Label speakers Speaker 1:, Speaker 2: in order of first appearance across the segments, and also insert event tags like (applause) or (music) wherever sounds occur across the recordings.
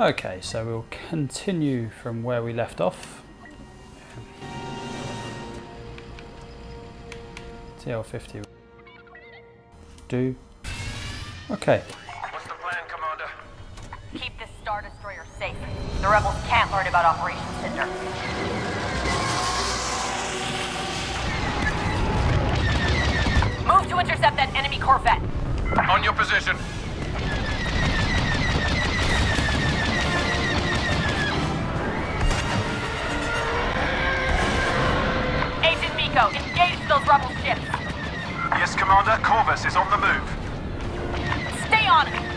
Speaker 1: Okay, so we'll continue from where we left off. TL50. Do. Okay.
Speaker 2: What's the plan, Commander?
Speaker 3: Keep this Star Destroyer safe. The rebels can't learn about Operation Cinder. Move to intercept that enemy Corvette.
Speaker 2: On your position.
Speaker 3: Agent engage those rebel ships.
Speaker 2: Yes, Commander. Corvus is on the move.
Speaker 3: Stay on it.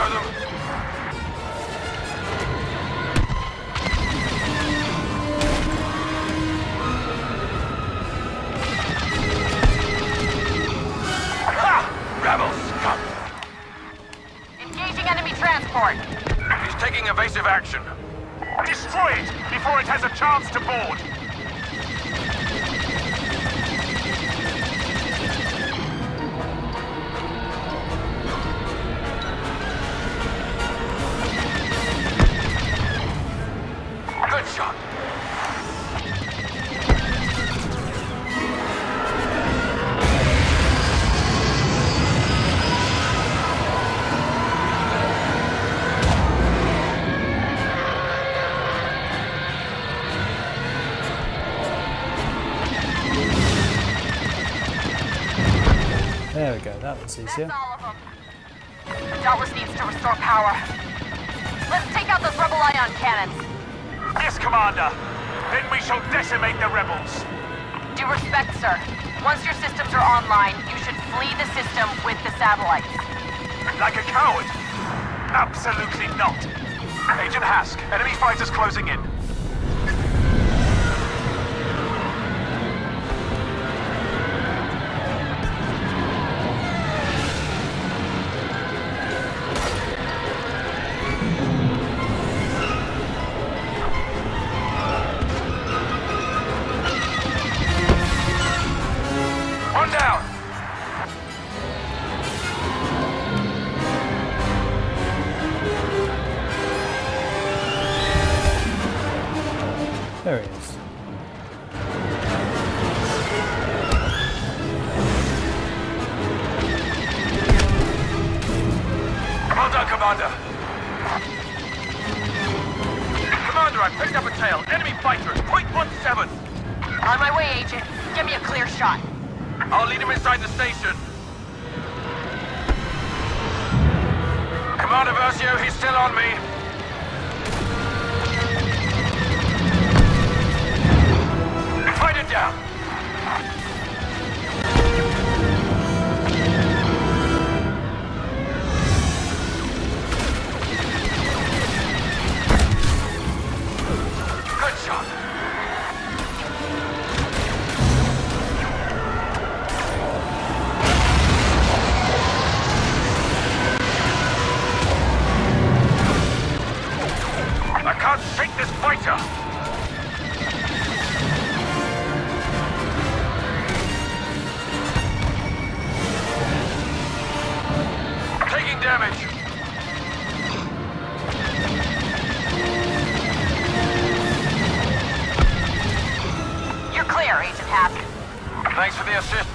Speaker 2: That'll show shot.
Speaker 1: There we go, that was
Speaker 3: That's
Speaker 1: easier.
Speaker 3: all of them. The Dauntless needs to restore power. Let's take out those rebel ion cannons.
Speaker 2: Yes, Commander. Then we shall decimate the rebels.
Speaker 3: Due respect, sir. Once your systems are online, you should flee the system with the satellites.
Speaker 2: Like a coward? Absolutely not. Agent Hask, enemy fighters closing in.
Speaker 1: There he is.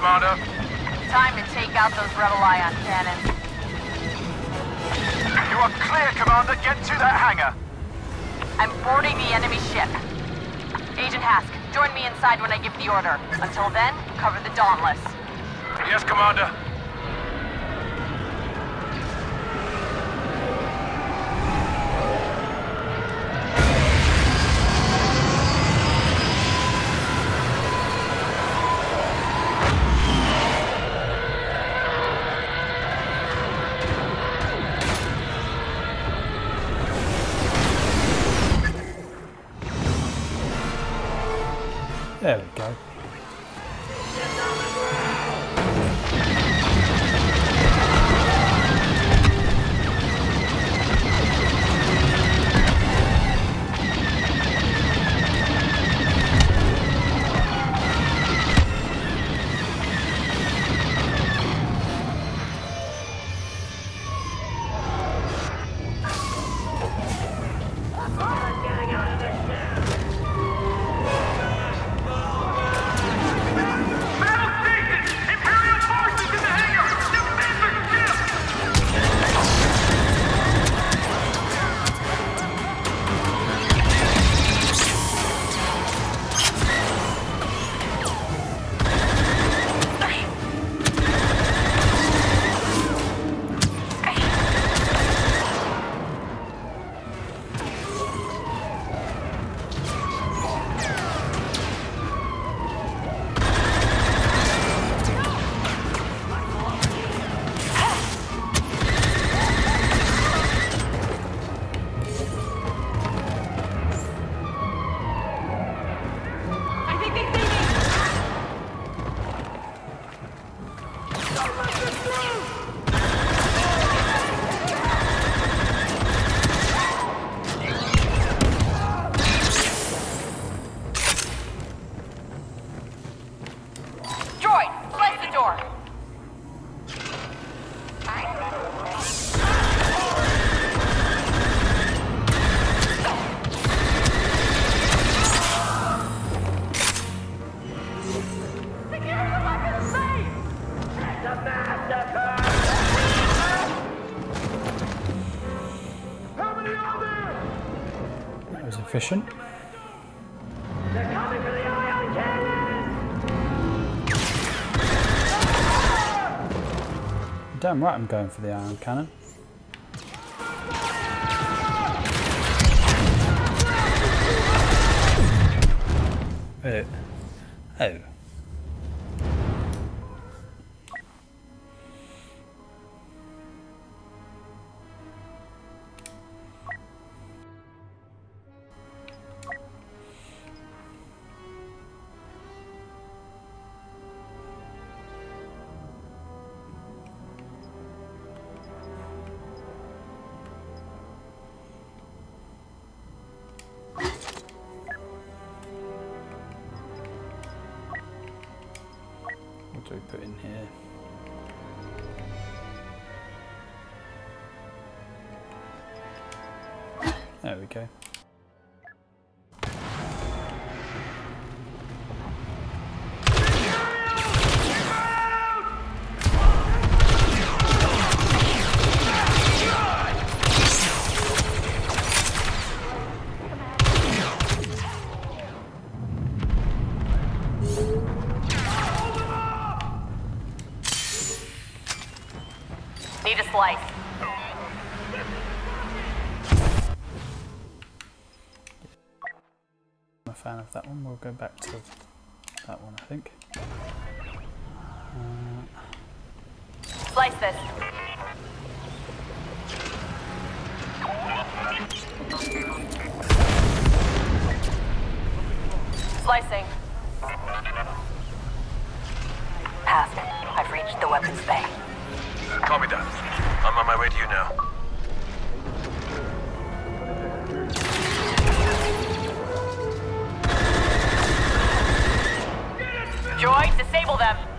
Speaker 2: Commander.
Speaker 3: Time to take out those rebel ion cannons.
Speaker 2: You are clear, Commander. Get to that hangar.
Speaker 3: I'm boarding the enemy ship. Agent Hask, join me inside when I give the order. Until then, cover the Dauntless.
Speaker 2: Yes, Commander.
Speaker 1: There we efficient. Damn right I'm going for the ion cannon. There we go. I'm a fan of that one. We'll go back to that one, I think.
Speaker 3: Slice this. Slicing. Passed. I've reached the weapons bay.
Speaker 2: Copy that. I'm on my way to you now.
Speaker 3: Droid, disable them.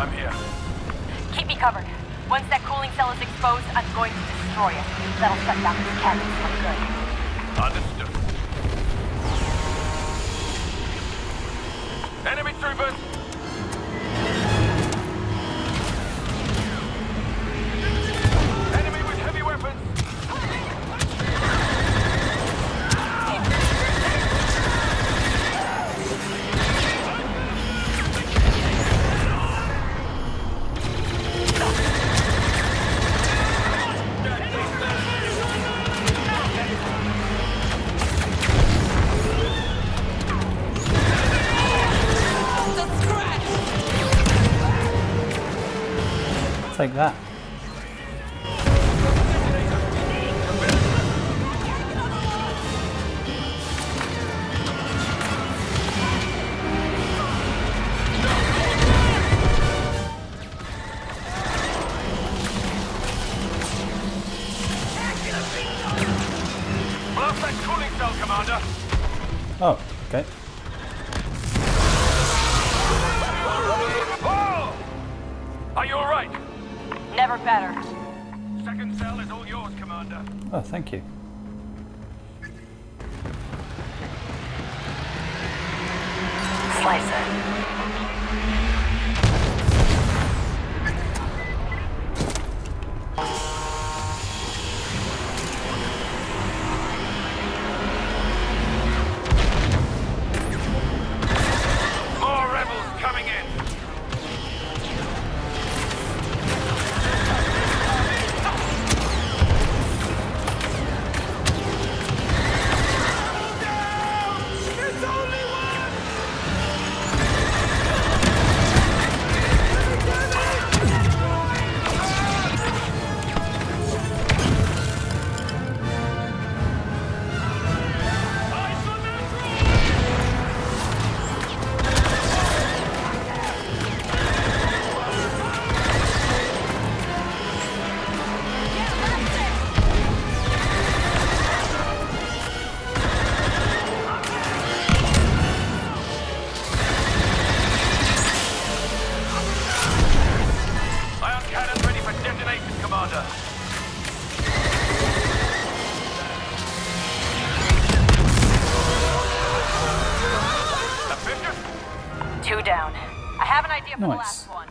Speaker 2: I'm here.
Speaker 3: Keep me covered. Once that cooling cell is exposed, I'm going to destroy it. That'll shut down these cannons for good.
Speaker 2: Understood. Enemy troopers!
Speaker 1: Take that.
Speaker 3: Never better.
Speaker 2: Second cell is all yours, Commander.
Speaker 1: Oh, thank you. Nice.
Speaker 3: last (sighs) one.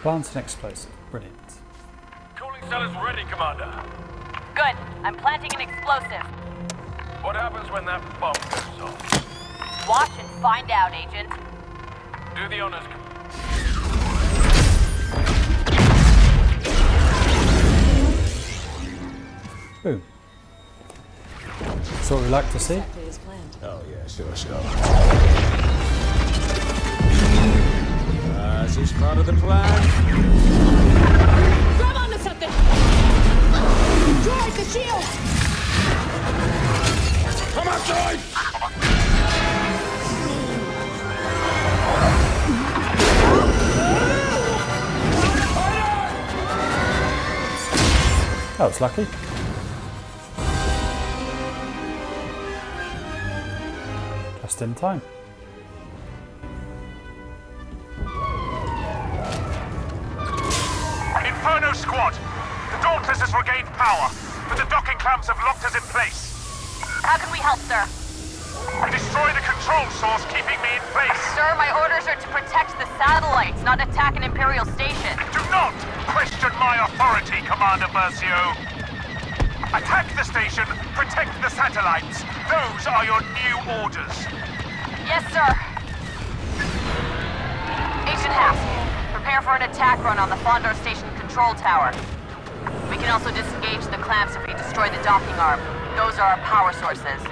Speaker 1: Plant an explosive. Brilliant.
Speaker 2: Cooling cell is ready, Commander.
Speaker 3: Good. I'm planting an explosive.
Speaker 2: What happens when that bomb goes off?
Speaker 3: Watch and find out, Agent.
Speaker 2: Do the honors, Com-
Speaker 1: Boom. That's what we like to see.
Speaker 4: Oh, yeah, sure, sure. Uh, is this part of the plan?
Speaker 5: Grab onto something! Droid, the shield!
Speaker 4: Come on, droid!
Speaker 1: That was lucky. Just in time.
Speaker 2: Inferno Squad! The Dauntless has regained power, but the docking clamps have locked us in place.
Speaker 3: How can we help, sir?
Speaker 2: Destroy the control source keeping me in place.
Speaker 3: Sir, my orders are to protect the satellites, not attack an Imperial station.
Speaker 2: Do not question my authority, Commander Versio. Attack the station, protect the satellites. Those are your new orders.
Speaker 3: Yes, sir. Agent Hask, prepare for an attack run on the Fondor Station control tower. We can also disengage the clamps if we destroy the docking arm. Those are our power sources.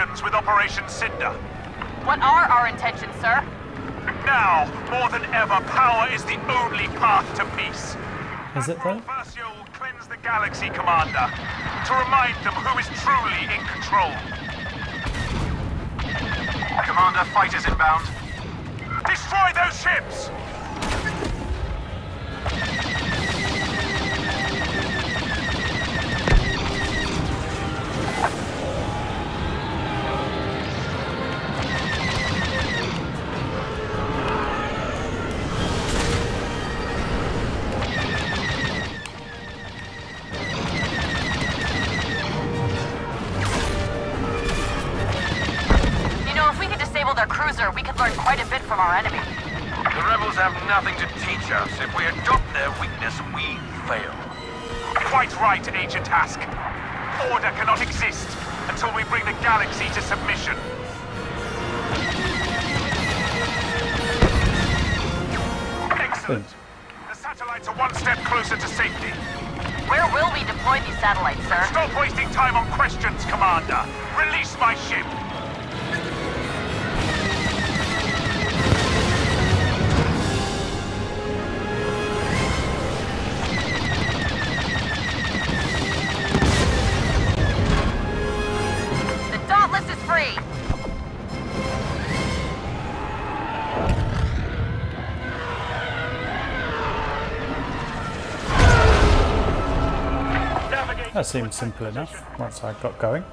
Speaker 2: Operation Cinder.
Speaker 3: What are our intentions, sir?
Speaker 2: Now, more than ever, power is the only path to peace.
Speaker 1: Is it though?
Speaker 2: Versio will cleanse the galaxy, Commander, to remind them who is truly in control. Commander, fighters inbound. Destroy those ships! Excellent. The satellites are one step closer to safety.
Speaker 3: Where will we deploy these satellites, sir?
Speaker 2: Stop wasting time on questions, Commander. Release my ship.
Speaker 1: That seemed simple enough once I got going.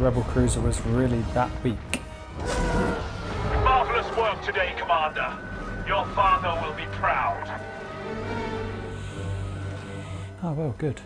Speaker 1: Rebel cruiser was really that weak.
Speaker 2: Marvelous work today, Commander. Your father will be proud.
Speaker 1: Oh well, good.